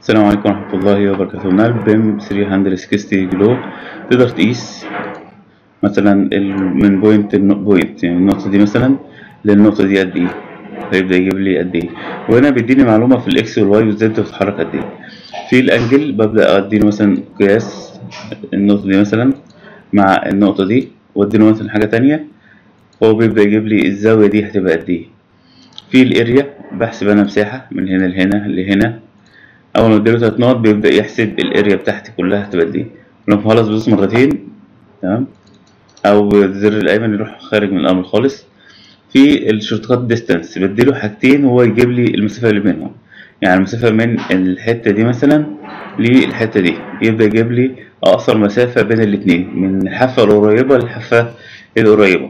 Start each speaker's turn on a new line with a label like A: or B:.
A: السلام عليكم ورحمة الله وبركاته. من ال BIM 360 Glue. تقدر تقيس مثلا من point ل point يعني النقطة دي مثلا للنقطة دي قد إيه؟ فيبدأ يجيب لي قد إيه؟ وهنا بيديني معلومة في الاكس والواي والزد بتتحرك قد إيه. في ال angle ببدأ أديله مثلا قياس النقطة دي مثلا مع النقطة دي وأديله مثلا حاجة تانية. هو بيبدأ يجيب لي الزاوية دي هتبقى قد إيه. في ال area بحسب أنا مساحة من هنا لهنا لهنا. أول ما اديله تلات نقط بيبدأ يحسب ال area بتاعتي كلها هتبقى إيه لما خلاص بدوس مرتين تمام؟ أو الزر الأيمن يروح خارج من الأمر خالص. في ال shortcut distance بديله حاجتين وهو يجيب لي المسافة اللي بينهم. يعني المسافة من الحتة دي مثلا للحتة دي. يبدأ يجيب لي أقصر مسافة بين الاتنين من الحافة القريبة للحافة القريبة.